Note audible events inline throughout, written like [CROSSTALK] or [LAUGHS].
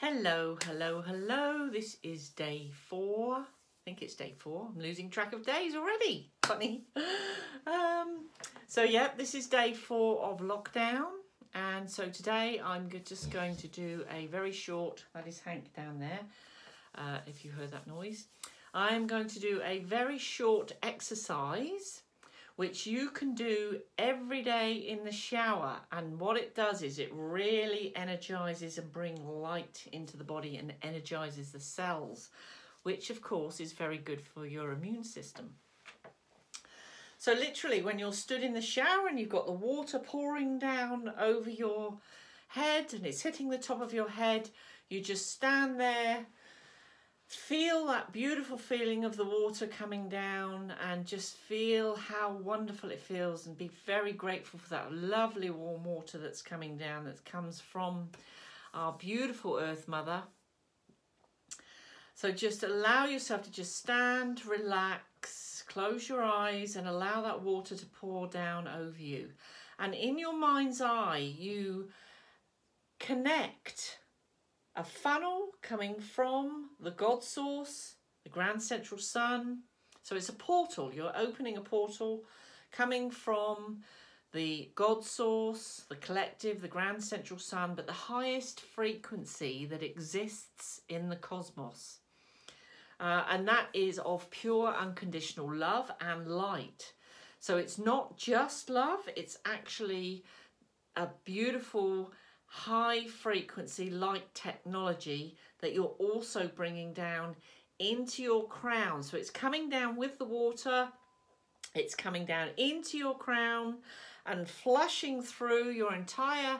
Hello, hello, hello. This is day four. I think it's day four. I'm losing track of days already. Funny. [LAUGHS] Um, so, yeah, this is day four of lockdown. And so today I'm just going to do a very short, that is Hank down there, uh, if you heard that noise. I'm going to do a very short exercise which you can do every day in the shower. And what it does is it really energizes and bring light into the body and energizes the cells, which of course is very good for your immune system. So literally when you're stood in the shower and you've got the water pouring down over your head and it's hitting the top of your head, you just stand there feel that beautiful feeling of the water coming down and just feel how wonderful it feels and be very grateful for that lovely warm water that's coming down that comes from our beautiful earth mother. So just allow yourself to just stand relax close your eyes and allow that water to pour down over you. And in your mind's eye you connect a funnel coming from the God source, the grand central sun. So it's a portal, you're opening a portal coming from the God source, the collective, the grand central sun, but the highest frequency that exists in the cosmos. Uh, and that is of pure unconditional love and light. So it's not just love, it's actually a beautiful high frequency light technology that you're also bringing down into your crown. So it's coming down with the water, it's coming down into your crown and flushing through your entire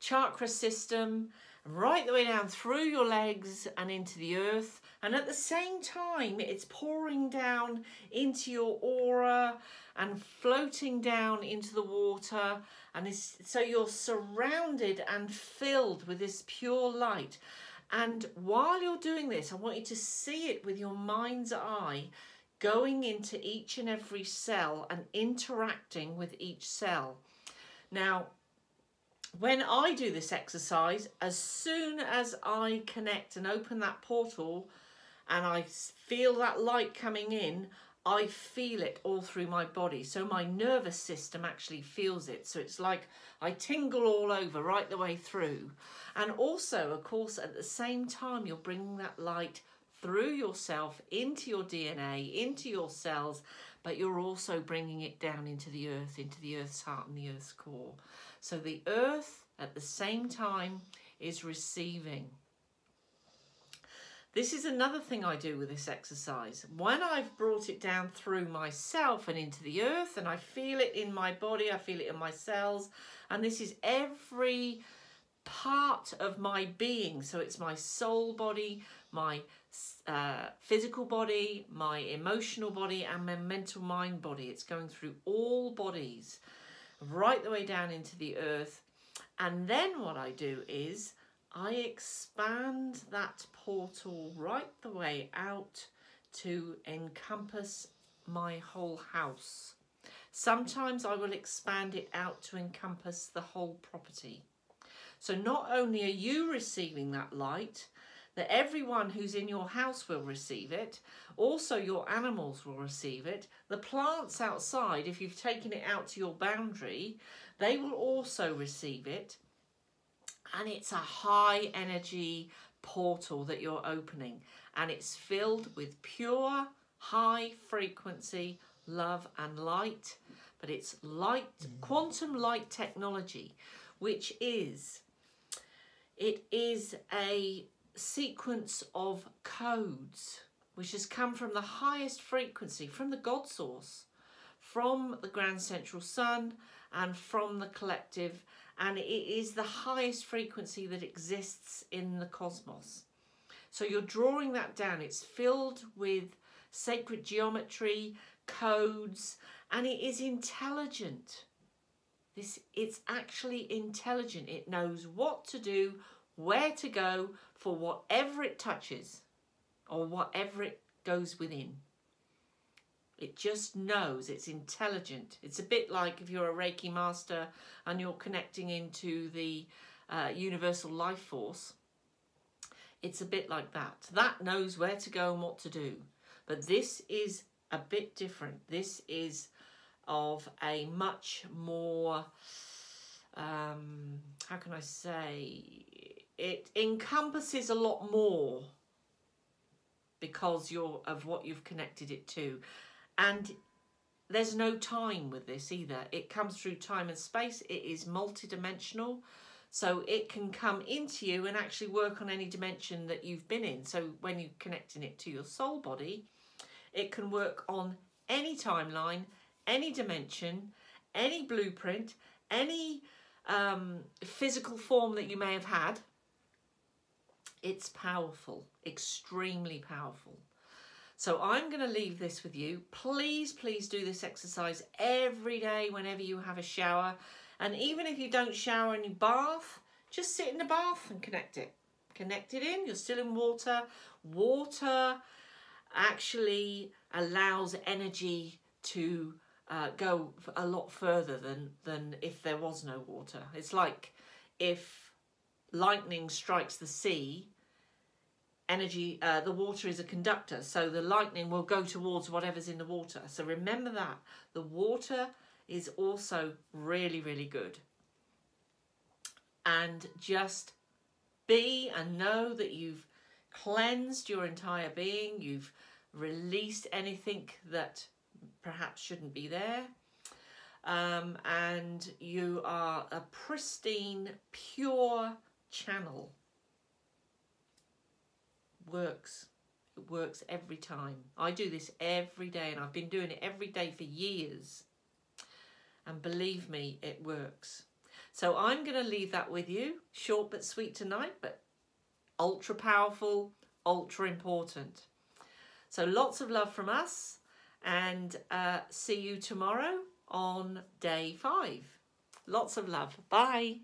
chakra system, right the way down through your legs and into the earth. And at the same time, it's pouring down into your aura and floating down into the water. And so you're surrounded and filled with this pure light. And while you're doing this I want you to see it with your mind's eye going into each and every cell and interacting with each cell. Now when I do this exercise as soon as I connect and open that portal and I feel that light coming in I feel it all through my body. So my nervous system actually feels it. So it's like I tingle all over right the way through. And also, of course, at the same time, you're bringing that light through yourself into your DNA, into your cells, but you're also bringing it down into the earth, into the earth's heart and the earth's core. So the earth at the same time is receiving. This is another thing I do with this exercise. When I've brought it down through myself and into the earth and I feel it in my body, I feel it in my cells, and this is every part of my being. So it's my soul body, my uh, physical body, my emotional body, and my mental mind body. It's going through all bodies, right the way down into the earth. And then what I do is I expand that portal right the way out to encompass my whole house. Sometimes I will expand it out to encompass the whole property. So not only are you receiving that light, that everyone who's in your house will receive it, also your animals will receive it. The plants outside, if you've taken it out to your boundary, they will also receive it. And it's a high energy portal that you're opening. And it's filled with pure high frequency love and light. But it's light mm-hmm. quantum light technology which is it is a sequence of codes which has come from the highest frequency from the god source from the grand central sun and from the collective and it is the highest frequency that exists in the cosmos. So you're drawing that down. It's filled with sacred geometry, codes, and it is intelligent. This it's actually intelligent. It knows what to do, where to go for whatever it touches or whatever it goes within. It just knows, it's intelligent. It's a bit like if you're a Reiki master and you're connecting into the uh, universal life force. It's a bit like that. That knows where to go and what to do. But this is a bit different. This is of a much more, um, how can I say, it encompasses a lot more because you're of what you've connected it to. And there's no time with this either. It comes through time and space. It is multidimensional. So it can come into you and actually work on any dimension that you've been in. So when you're connecting it to your soul body, it can work on any timeline, any dimension, any blueprint, any um, physical form that you may have had. It's powerful, extremely powerful. So I'm going to leave this with you. Please, please do this exercise every day whenever you have a shower. And even if you don't shower and you bath, just sit in the bath and connect it. Connect it in, you're still in water. Water actually allows energy to uh, go a lot further than, than if there was no water. It's like if lightning strikes the sea, energy, uh, the water is a conductor, so the lightning will go towards whatever's in the water. So remember that. The water is also really, really good. And just be and know that you've cleansed your entire being, you've released anything that perhaps shouldn't be there. Um, and you are a pristine, pure channel works. It works every time. I do this every day and I've been doing it every day for years. And believe me, it works. So I'm going to leave that with you. Short but sweet tonight, but ultra powerful, ultra important. So lots of love from us and uh, see you tomorrow on day five. Lots of love. Bye.